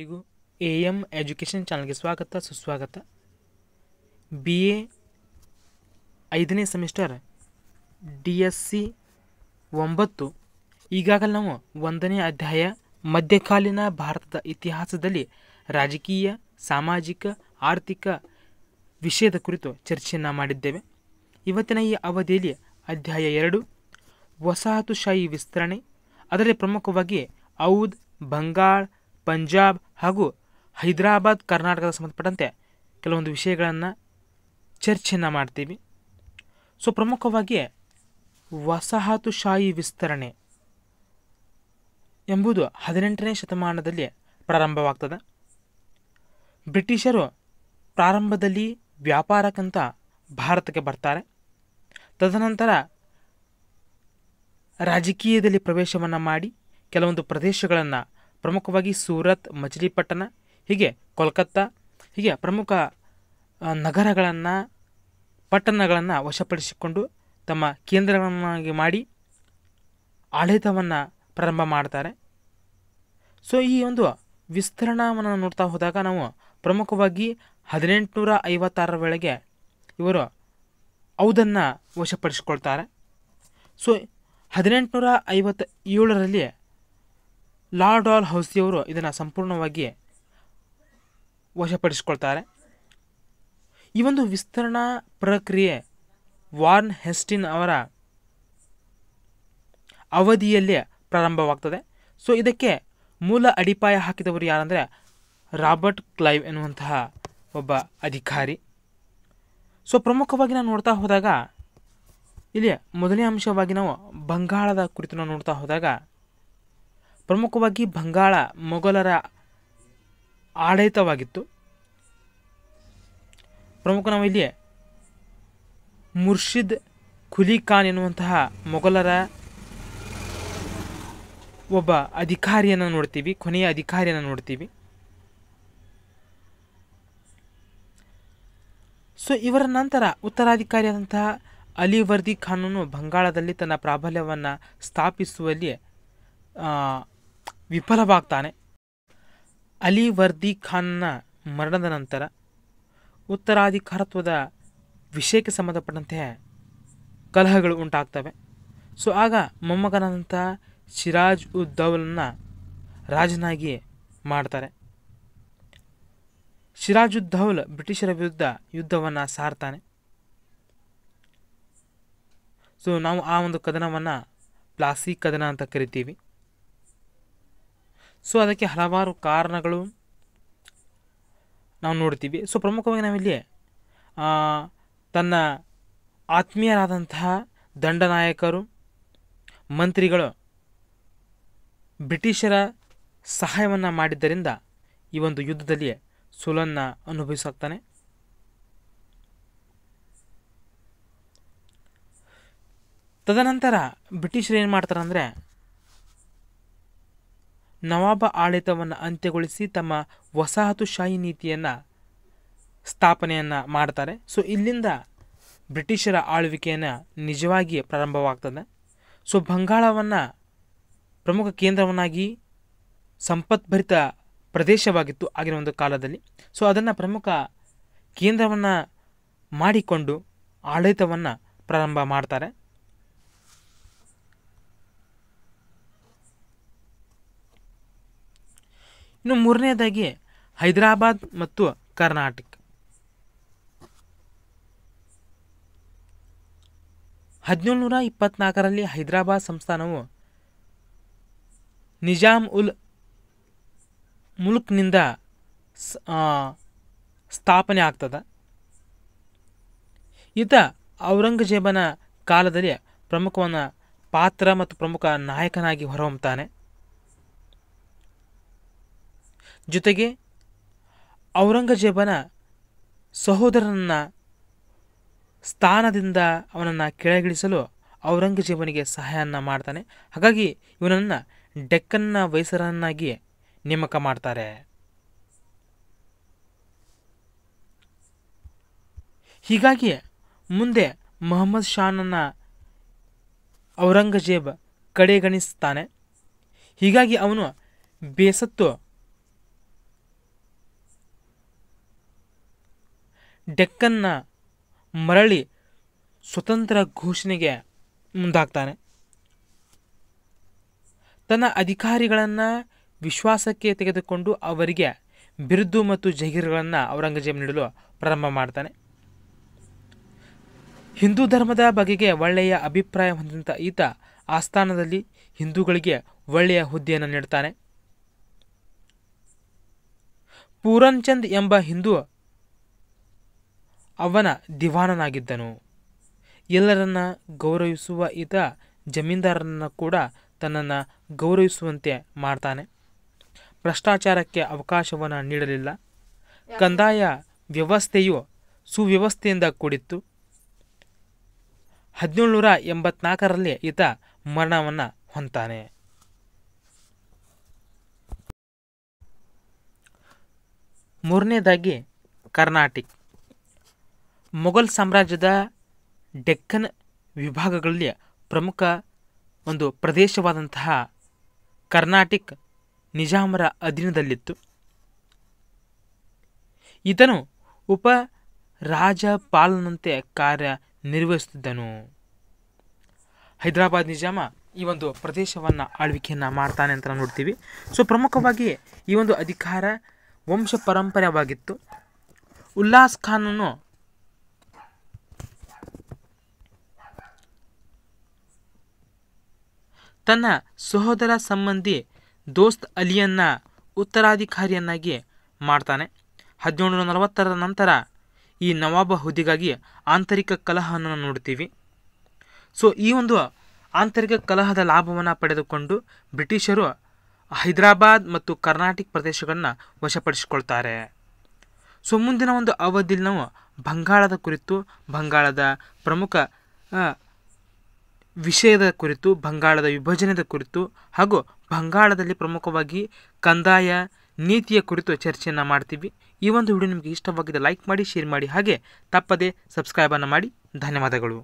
ಎಲ್ಲರಿಗೂ A M education ಚಾನಲ್ಗೆ ಸ್ವಾಗತ, ಸುಸ್ವಾಗತ. ಬಿ ಎ ಐದನೇ ಸೆಮಿಸ್ಟರ್, ಡಿ ಎಸ್ ಸಿ ಒಂಬತ್ತು. ಈಗಾಗಲೇ ನಾವು ಒಂದನೇ ಅಧ್ಯಾಯ, ಮಧ್ಯಕಾಲೀನ ಭಾರತದ ಇತಿಹಾಸದಲ್ಲಿ ರಾಜಕೀಯ, ಸಾಮಾಜಿಕ, ಆರ್ಥಿಕ ವಿಷಯದ ಕುರಿತು ಚರ್ಚೆಯನ್ನು ಮಾಡಿದ್ದೇವೆ. ಇವತ್ತಿನ ಈ ಅವಧಿಯಲ್ಲಿ ಅಧ್ಯಾಯ ಎರಡು, ವಸಾಹತುಶಾಹಿ ವಿಸ್ತರಣೆ. ಅದರಲ್ಲಿ ಪ್ರಮುಖವಾಗಿ ಔದ್, ಬಂಗಾಳ್, ಪಂಜಾಬ್ ಹಾಗೂ ಹೈದರಾಬಾದ್ ಕರ್ನಾಟಕದ ಸಂಬಂಧಪಟ್ಟಂತೆ ಕೆಲವೊಂದು ವಿಷಯಗಳನ್ನು ಚರ್ಚೆಯನ್ನು ಮಾಡ್ತೀವಿ. ಸೊ, ಪ್ರಮುಖವಾಗಿ ವಸಾಹತುಶಾಹಿ ವಿಸ್ತರಣೆ ಎಂಬುದು ಹದಿನೆಂಟನೇ ಶತಮಾನದಲ್ಲಿ ಪ್ರಾರಂಭವಾಗ್ತದೆ. ಬ್ರಿಟಿಷರು ಪ್ರಾರಂಭದಲ್ಲಿ ವ್ಯಾಪಾರಕ್ಕಂತ ಭಾರತಕ್ಕೆ ಬರ್ತಾರೆ. ತದನಂತರ ರಾಜಕೀಯದಲ್ಲಿ ಪ್ರವೇಶವನ್ನು ಮಾಡಿ ಕೆಲವೊಂದು ಪ್ರದೇಶಗಳನ್ನು ಪ್ರಮುಖವಾಗಿ ಸೂರತ್, ಮಜ್ಲಿಪಟ್ಟಣ, ಹೀಗೆ ಕೋಲ್ಕತ್ತಾ, ಹೀಗೆ ಪ್ರಮುಖ ನಗರಗಳನ್ನು, ಪಟ್ಟಣಗಳನ್ನು ವಶಪಡಿಸಿಕೊಂಡು ತಮ್ಮ ಕೇಂದ್ರಗಳನ್ನಾಗಿ ಮಾಡಿ ಆಡಳಿತವನ್ನು ಪ್ರಾರಂಭ ಮಾಡ್ತಾರೆ. ಸೊ ಈ ಒಂದು ವಿಸ್ತರಣವನ್ನು ನೋಡ್ತಾ ಹೋದಾಗ ನಾವು ಪ್ರಮುಖವಾಗಿ ಹದಿನೆಂಟುನೂರ ಐವತ್ತಾರರ ವೇಳೆಗೆ ಇವರು ಔದನ್ನು ವಶಪಡಿಸಿಕೊಳ್ತಾರೆ. ಸೊ ಹದಿನೆಂಟುನೂರ ಐವತ್ತ ಏಳರಲ್ಲಿ ಲಾರ್ಡ್ ಆಲ್ ಹೌಸಿಯವರು ಇದನ್ನು ಸಂಪೂರ್ಣವಾಗಿ ವಶಪಡಿಸಿಕೊಳ್ತಾರೆ. ಈ ಒಂದು ವಿಸ್ತರಣಾ ಪ್ರಕ್ರಿಯೆ ವಾರ್ನ್ ಹೆಸ್ಟಿನ್ ಅವರ ಅವಧಿಯಲ್ಲೇ ಪ್ರಾರಂಭವಾಗ್ತದೆ. ಸೊ ಇದಕ್ಕೆ ಮೂಲ ಅಡಿಪಾಯ ಹಾಕಿದವರು ಯಾರಂದರೆ ರಾಬರ್ಟ್ ಕ್ಲೈವ್ ಎನ್ನುವಂತಹ ಒಬ್ಬ ಅಧಿಕಾರಿ. ಸೊ ಪ್ರಮುಖವಾಗಿ ನಾವು ನೋಡ್ತಾ ಹೋದಾಗ, ಇಲ್ಲಿ ಮೊದಲನೇ ಅಂಶವಾಗಿ ನಾವು ಬಂಗಾಳದ ಕುರಿತು ನಾವು ನೋಡ್ತಾ ಹೋದಾಗ ಪ್ರಮುಖವಾಗಿ ಬಂಗಾಳ ಮೊಘಲರ ಆಡಳಿತವಾಗಿತ್ತು. ಪ್ರಮುಖ ನಾವು ಇಲ್ಲಿ ಮುರ್ಷಿದ್ ಖುಲಿ ಖಾನ್ ಎನ್ನುವಂತಹ ಮೊಘಲರ ಒಬ್ಬ ಅಧಿಕಾರಿಯನ್ನು ನೋಡ್ತೀವಿ, ಕೊನೆಯ ಅಧಿಕಾರಿಯನ್ನು ನೋಡ್ತೀವಿ. ಸೊ ಇವರ ನಂತರ ಉತ್ತರಾಧಿಕಾರಿಯಾದಂತಹ ಅಲಿ ವರ್ದಿ ಖಾನನು ಬಂಗಾಳದಲ್ಲಿ ತನ್ನ ಪ್ರಾಬಲ್ಯವನ್ನು ಸ್ಥಾಪಿಸುವಲ್ಲಿ ವಿಫಲವಾಗ್ತಾನೆ. ಅಲಿ ವರ್ದಿ ಖಾನ್ನ ಮರಣದ ನಂತರ ಉತ್ತರಾಧಿಕಾರತ್ವದ ವಿಷಯಕ್ಕೆ ಸಂಬಂಧಪಟ್ಟಂತೆ ಕಲಹಗಳು ಉಂಟಾಗ್ತವೆ. ಸೊ, ಆಗ ಮೊಮ್ಮಗನಾದಂಥ ಸಿರಾಜ್ ಉದ್ ದೌಲನ್ನ ರಾಜನಾಗಿ ಮಾಡ್ತಾರೆ. ಉದ್ದೌಲ್ ಬ್ರಿಟಿಷರ ವಿರುದ್ಧ ಯುದ್ಧವನ್ನು ಸಾರ್ತಾನೆ. ಸೊ, ನಾವು ಆ ಒಂದು ಕದನವನ್ನು ಪ್ಲಾಸಿ ಕದನ ಅಂತ ಕರಿತೀವಿ. ಸೊ, ಅದಕ್ಕೆ ಹಲವಾರು ಕಾರಣಗಳು ನಾವು ನೋಡ್ತೀವಿ. ಸೊ, ಪ್ರಮುಖವಾಗಿ ನಾವಿಲ್ಲಿ ತನ್ನ ಆತ್ಮೀಯರಾದಂತಹ ದಂಡನಾಯಕರು, ಮಂತ್ರಿಗಳು, ಬ್ರಿಟಿಷರ ಸಹಾಯವನ್ನು ಮಾಡಿದ್ದರಿಂದ ಈ ಒಂದು ಯುದ್ಧದಲ್ಲಿ ಸುಲನ್ನ ಅನುಭವಿಸಾಗ್ತಾನೆ ತದನಂತರ ಬ್ರಿಟಿಷರು ಏನು ಮಾಡ್ತಾರೆ ಅಂದರೆ ನವಾಬ ಆಡಳಿತವನ್ನು ಅಂತ್ಯಗೊಳಿಸಿ ತಮ್ಮ ವಸಾಹತುಶಾಹಿ ನೀತಿಯನ್ನು ಸ್ಥಾಪನೆಯನ್ನು ಮಾಡ್ತಾರೆ. ಸೊ ಇಲ್ಲಿಂದ ಬ್ರಿಟಿಷರ ಆಳ್ವಿಕೆಯನ್ನು ನಿಜವಾಗಿ ಪ್ರಾರಂಭವಾಗ್ತದೆ. ಸೊ ಬಂಗಾಳವನ್ನು ಪ್ರಮುಖ ಕೇಂದ್ರವನ್ನಾಗಿ ಸಂಪತ್ಭರಿತ ಪ್ರದೇಶವಾಗಿತ್ತು ಆಗಿನ ಒಂದು ಕಾಲದಲ್ಲಿ. ಸೊ ಅದನ್ನು ಪ್ರಮುಖ ಕೇಂದ್ರವನ್ನು ಮಾಡಿಕೊಂಡು ಆಡಳಿತವನ್ನು ಪ್ರಾರಂಭ ಮಾಡ್ತಾರೆ. ಇನ್ನು ಮೂರನೇದಾಗಿ ಹೈದರಾಬಾದ್ ಮತ್ತು ಕರ್ನಾಟಕ. ಹದಿನೇಳುನೂರ ಇಪ್ಪತ್ನಾಲ್ಕರಲ್ಲಿ ಹೈದರಾಬಾದ್ ಸಂಸ್ಥಾನವು ನಿಜಾಮ್ ಉಲ್ ಮುಲ್ಕ್ನಿಂದ ಸ್ಥಾಪನೆ ಆಗ್ತದೆ. ಈತ ಔರಂಗಜೇಬನ ಕಾಲದಲ್ಲಿ ಪ್ರಮುಖವನ್ನ ಪಾತ್ರ ಮತ್ತು ಪ್ರಮುಖ ನಾಯಕನಾಗಿ ಹೊರಹೊಮ್ಮುತ್ತಾನೆ ಜೊತೆಗೆ ಔರಂಗಜೇಬನ ಸಹೋದರನನ್ನ ಸ್ಥಾನದಿಂದ ಅವನನ್ನು ಕೆಳಗಿಳಿಸಲು ಔರಂಗಜೇಬನಿಗೆ ಸಹಾಯವನ್ನು ಮಾಡ್ತಾನೆ. ಹಾಗಾಗಿ ಇವನನ್ನು ಡೆಕ್ಕನ್ನ ವೈಸರನ್ನಾಗಿ ನೇಮಕ ಮಾಡ್ತಾರೆ. ಹೀಗಾಗಿ ಮುಂದೆ ಮೊಹಮ್ಮದ್ ಶಾನನ್ನು ಔರಂಗಜೇಬ್ ಕಡೆಗಣಿಸ್ತಾನೆ. ಹೀಗಾಗಿ ಅವನು ಬೇಸತ್ತು ಡೆಕ್ಕನ್ನ ಮರಳಿ ಸ್ವತಂತ್ರ ಘೋಷಣೆಗೆ ಮುಂದಾಗ್ತಾನೆ. ತನ್ನ ಅಧಿಕಾರಿಗಳನ್ನು ವಿಶ್ವಾಸಕ್ಕೆ ತೆಗೆದುಕೊಂಡು ಅವರಿಗೆ ಬಿರುದು ಮತ್ತು ಜಹೀರ್ಗಳನ್ನು ಔರಂಗಜೇಬ್ ನೀಡಲು ಪ್ರಾರಂಭ ಮಾಡ್ತಾನೆ. ಹಿಂದೂ ಧರ್ಮದ ಬಗೆಗೆ ಒಳ್ಳೆಯ ಅಭಿಪ್ರಾಯ ಹೊಂದಿದಂಥ ಈತ ಆಸ್ಥಾನದಲ್ಲಿ ಹಿಂದೂಗಳಿಗೆ ಒಳ್ಳೆಯ ಹುದ್ದೆಯನ್ನು ನೀಡ್ತಾನೆ. ಪೂರನ್ಚಂದ್ ಎಂಬ ಹಿಂದೂ ಅವನ ದಿವಾನನಾಗಿದ್ದನು. ಎಲ್ಲರನ್ನ ಗೌರವಿಸುವ ಈತ ಜಮೀನ್ದಾರನನ್ನು ಕೂಡ ತನ್ನನ್ನು ಗೌರವಿಸುವಂತೆ ಮಾಡ್ತಾನೆ. ಭ್ರಷ್ಟಾಚಾರಕ್ಕೆ ಅವಕಾಶವನ್ನು ನೀಡಲಿಲ್ಲ. ಕಂದಾಯ ವ್ಯವಸ್ಥೆಯು ಸುವ್ಯವಸ್ಥೆಯಿಂದ ಕೂಡಿತ್ತು. ಹದಿನೇಳುನೂರ ಎಂಬತ್ನಾಲ್ಕರಲ್ಲಿ ಈತ ಮರಣವನ್ನು ಹೊಂತಾನೆ ಮೂರನೇದಾಗಿ ಕರ್ನಾಟಿಕ್. ಮೊಘಲ್ ಸಾಮ್ರಾಜ್ಯದ ಡೆಕ್ಕನ್ ವಿಭಾಗಗಳಲ್ಲಿ ಪ್ರಮುಖ ಒಂದು ಪ್ರದೇಶವಾದಂತಹ ಕರ್ನಾಟಿಕ್ ನಿಜಾಮರ ಅಧೀನದಲ್ಲಿತ್ತು. ಈತನು ಉಪ ರಾಜಪಾಲನಂತೆ ಕಾರ್ಯನಿರ್ವಹಿಸುತ್ತಿದ್ದನು. ಹೈದರಾಬಾದ್ ನಿಜಾಮ ಈ ಒಂದು ಪ್ರದೇಶವನ್ನು ಆಳ್ವಿಕೆಯನ್ನು ಮಾಡ್ತಾನೆ ಅಂತ ನಾವು ನೋಡ್ತೀವಿ. ಸೊ ಪ್ರಮುಖವಾಗಿ ಈ ಒಂದು ಅಧಿಕಾರ ವಂಶ ಪರಂಪರೆವಾಗಿತ್ತು ಉಲ್ಲಾಸ್ ಖಾನನು ತನ್ನ ಸಹೋದರ ಸಂಬಂಧಿ ದೋಸ್ತ್ ಅಲಿಯನ್ನ ಉತ್ತರಾಧಿಕಾರಿಯನ್ನಾಗಿ ಮಾಡ್ತಾನೆ. ಹದಿನೇಳುನೂರ ನಲವತ್ತರ ನಂತರ ಈ ನವಾಬ ಹುದ್ದೆಗಾಗಿ ಆಂತರಿಕ ಕಲಹವನ್ನು ನೋಡ್ತೀವಿ. ಸೊ ಈ ಒಂದು ಆಂತರಿಕ ಕಲಹದ ಲಾಭವನ್ನು ಪಡೆದುಕೊಂಡು ಬ್ರಿಟಿಷರು ಹೈದರಾಬಾದ್ ಮತ್ತು ಕರ್ನಾಟಕ ಪ್ರದೇಶಗಳನ್ನು ವಶಪಡಿಸಿಕೊಳ್ತಾರೆ. ಸೊ ಮುಂದಿನ ಒಂದು ಅವಧಿಯಲ್ಲಿ ನಾವು ಬಂಗಾಳದ ಕುರಿತು, ಬಂಗಾಳದ ಪ್ರಮುಖ ವಿಷಯದ ಕುರಿತು, ಬಂಗಾಳದ ವಿಭಜನೆದ ಕುರಿತು ಹಾಗೂ ಬಂಗಾಳದಲ್ಲಿ ಪ್ರಮುಖವಾಗಿ ಕಂದಾಯ ನೀತಿಯ ಕುರಿತು ಚರ್ಚೆಯನ್ನು ಮಾಡ್ತೀವಿ. ಈ ಒಂದು ವಿಡಿಯೋ ನಿಮಗೆ ಇಷ್ಟವಾಗಿದೆ ಲೈಕ್ ಮಾಡಿ ಶೇರ್ ಮಾಡಿ ಹಾಗೆ ತಪ್ಪದೆ ಸಬ್ಸ್ಕ್ರೈಬನ್ನು ಮಾಡಿ. ಧನ್ಯವಾದಗಳು.